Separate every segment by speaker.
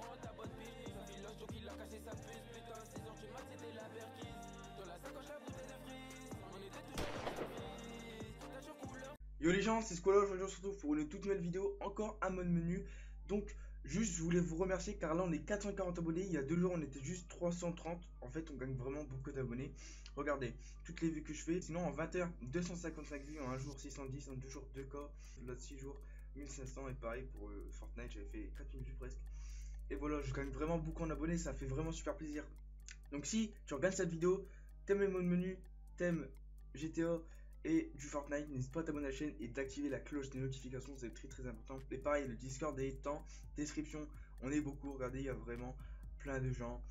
Speaker 1: On Yo les gens, c'est Squalo, je vous surtout pour une toute nouvelle vidéo, encore un mode menu. Donc, juste, je voulais vous remercier car là, on est 440 abonnés. Il y a deux jours, on était juste 330. En fait, on gagne vraiment beaucoup d'abonnés. Regardez, toutes les vues que je fais. Sinon, en 20 heures, 255 vues. En un jour, 610. En deux jours, 2 corps. Là, 6 jours, 1500. Et pareil, pour euh, Fortnite, j'avais fait 4000 vues presque. Et voilà, je gagne vraiment beaucoup en abonnés, ça fait vraiment super plaisir. Donc si tu regardes cette vidéo, t'aimes les modes menu, t'aimes GTA, et du Fortnite. N'hésite pas à t'abonner à la chaîne et d'activer la cloche des notifications, c'est très très important. Et pareil, le Discord est en description. On est beaucoup, regardez, il y a vraiment plein de gens.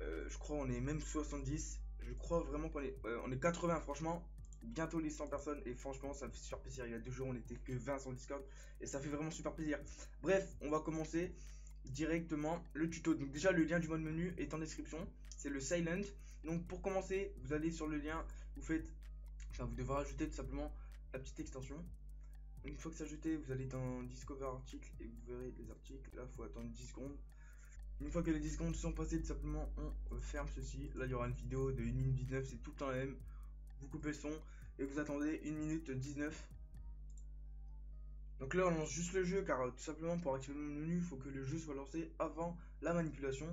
Speaker 1: Euh, je crois on est même 70. Je crois vraiment qu'on est, euh, est 80 franchement. Bientôt les 100 personnes et franchement ça me fait super plaisir. Il y a deux jours on était que 20 sur Discord et ça fait vraiment super plaisir. Bref, on va commencer directement le tuto. Donc déjà le lien du mode menu est en description. C'est le silent. Donc pour commencer, vous allez sur le lien, vous faites vous devrez ajouter tout simplement la petite extension. Une fois que c'est ajouté, vous allez dans Discover article et vous verrez les articles. Là, faut attendre 10 secondes. Une fois que les 10 secondes sont passées, tout simplement, on ferme ceci. Là, il y aura une vidéo de 1 minute 19, c'est tout le temps la même. Vous coupez le son et vous attendez 1 minute 19. Donc là, on lance juste le jeu car tout simplement pour activer le menu, il faut que le jeu soit lancé avant la manipulation.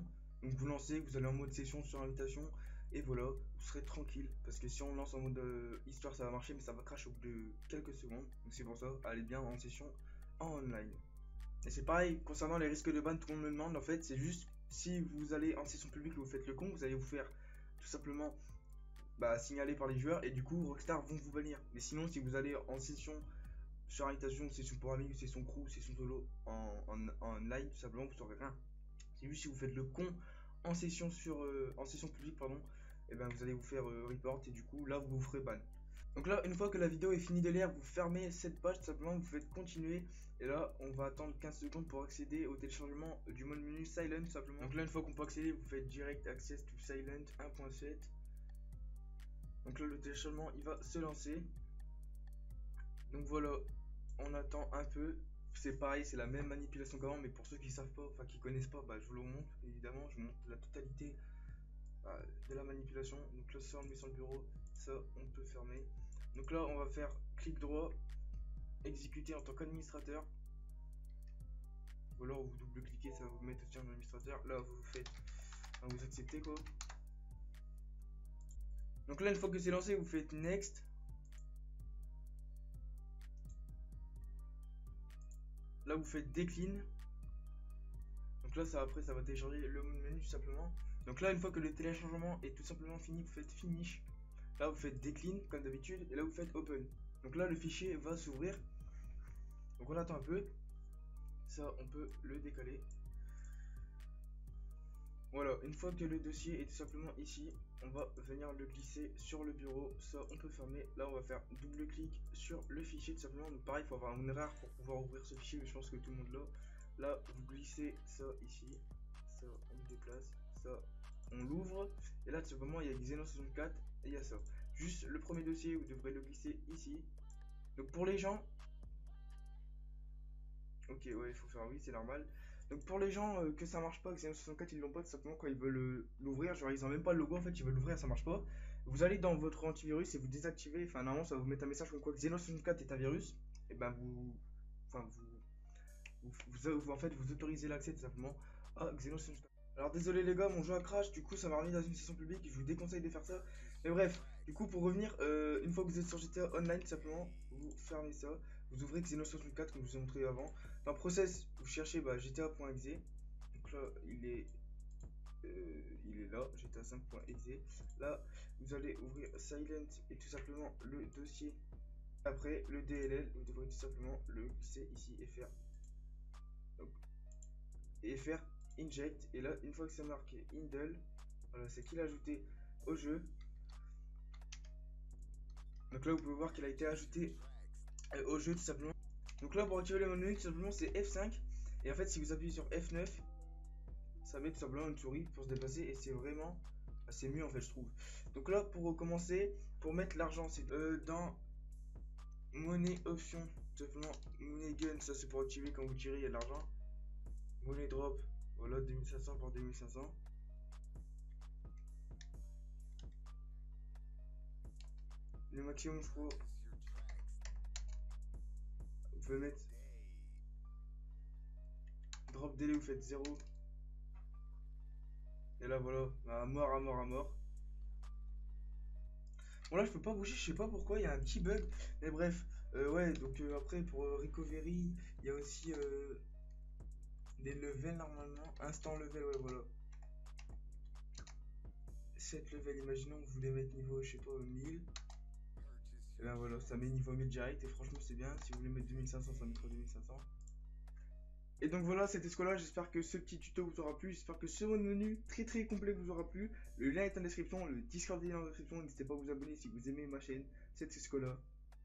Speaker 1: Donc vous lancez, vous allez en mode session sur invitation et voilà, vous serez tranquille parce que si on lance en mode euh, histoire ça va marcher mais ça va crash au bout de quelques secondes. Donc c'est pour ça, allez bien en session en online. Et c'est pareil concernant les risques de ban, tout le monde me demande en fait, c'est juste si vous allez en session publique vous faites le con, vous allez vous faire tout simplement bah, signaler par les joueurs et du coup Rockstar vont vous bannir. Mais sinon si vous allez en session sur invitation, session pour amis, session crew, session solo en, en, en live, tout simplement vous saurez rien. C'est juste si vous faites le con en session sur euh, en session publique pardon, et eh ben vous allez vous faire euh, report et du coup là vous vous ferez ban. Donc là une fois que la vidéo est finie de lire, vous fermez cette page tout simplement, vous faites continuer et là on va attendre 15 secondes pour accéder au téléchargement du mode menu silent tout simplement. Donc là une fois qu'on peut accéder, vous faites direct access to silent 1.7. Donc là le téléchargement il va se lancer. Donc voilà, on attend un peu c'est pareil, c'est la même manipulation qu'avant, mais pour ceux qui savent pas, enfin qui connaissent pas, bah, je vous le montre évidemment, je vous montre la totalité bah, de la manipulation. Donc là, ça on le met sur le bureau, ça on peut fermer. Donc là, on va faire clic droit, exécuter en tant qu'administrateur. Ou alors vous double-cliquez, ça va vous mettre aussi en administrateur. Là, vous faites, vous acceptez quoi. Donc là, une fois que c'est lancé, vous faites next. Là, vous faites décline. Donc là, ça après, ça va télécharger le menu tout simplement. Donc là, une fois que le téléchargement est tout simplement fini, vous faites finish. Là, vous faites décline comme d'habitude. Et là, vous faites open. Donc là, le fichier va s'ouvrir. Donc on attend un peu. Ça, on peut le décaler. Voilà, une fois que le dossier est tout simplement ici, on va venir le glisser sur le bureau. Ça, on peut fermer. Là, on va faire double clic sur le fichier tout simplement. Pareil, il faut avoir une erreur pour pouvoir ouvrir ce fichier, mais je pense que tout le monde l'a. Là, vous glissez ça ici. Ça, on le déplace. Ça, on l'ouvre. Et là, tout simplement, il y a Xenon 64 et il y a ça. Juste le premier dossier, vous devrez le glisser ici. Donc pour les gens... Ok, ouais, il faut faire oui, c'est normal. Donc pour les gens euh, que ça marche pas, que c'est 64 ils l'ont pas tout simplement quand ils veulent euh, l'ouvrir, genre ils ont même pas le logo en fait, ils veulent l'ouvrir, ça marche pas. Vous allez dans votre antivirus et vous désactivez, enfin normalement ça va vous mettre un message comme quoi Xenos 64 est un virus, et ben vous, enfin vous, vous, en fait vous autorisez l'accès tout simplement à Xenos 64. Alors désolé les gars, mon jeu a crash, du coup ça m'a remis dans une session publique, je vous déconseille de faire ça. Mais bref, du coup pour revenir, euh, une fois que vous êtes sur GTA Online, tout simplement, vous fermez ça, vous ouvrez Xenos 64 comme je vous ai montré avant. Dans Process, vous cherchez bah, GTA.exe, donc là il est, euh, il est là, GTA 5.exe. Là vous allez ouvrir Silent et tout simplement le dossier. Après le DLL, vous devrez tout simplement le glisser ici et faire, et faire inject et là une fois que c'est marqué indle voilà c'est qu'il a ajouté au jeu donc là vous pouvez voir qu'il a été ajouté au jeu tout simplement donc là pour activer le menu tout simplement c'est F5 et en fait si vous appuyez sur F9 ça met tout simplement une souris pour se déplacer et c'est vraiment c'est mieux en fait je trouve donc là pour commencer pour mettre l'argent c'est euh, dans monnaie option tout simplement monnaie gun ça c'est pour activer quand vous tirez il y a de l'argent monnaie drop voilà, 2500 par 2500. Le maximum, je crois. Mettre. Drop délai, vous faites 0. Et là, voilà. À mort, à mort, à mort. Bon, là, je peux pas bouger, je sais pas pourquoi, il y a un petit bug. Mais bref, euh, ouais, donc euh, après, pour euh, recovery, il y a aussi des levels normalement. Instant level, ouais, voilà. 7 level, imaginons que vous voulez mettre niveau, je sais pas, 1000. Voilà, ça met niveau 1000 direct. Et franchement, c'est bien. Si vous voulez mettre 2500, ça mettra 2500. Et donc voilà, c'était ce là J'espère que ce petit tuto vous aura plu. J'espère que ce menu très très complet vous aura plu. Le lien est en description. Le Discord est en description. N'hésitez pas à vous abonner si vous aimez ma chaîne. C'était ce là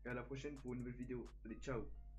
Speaker 1: Et à la prochaine pour une nouvelle vidéo. Allez, ciao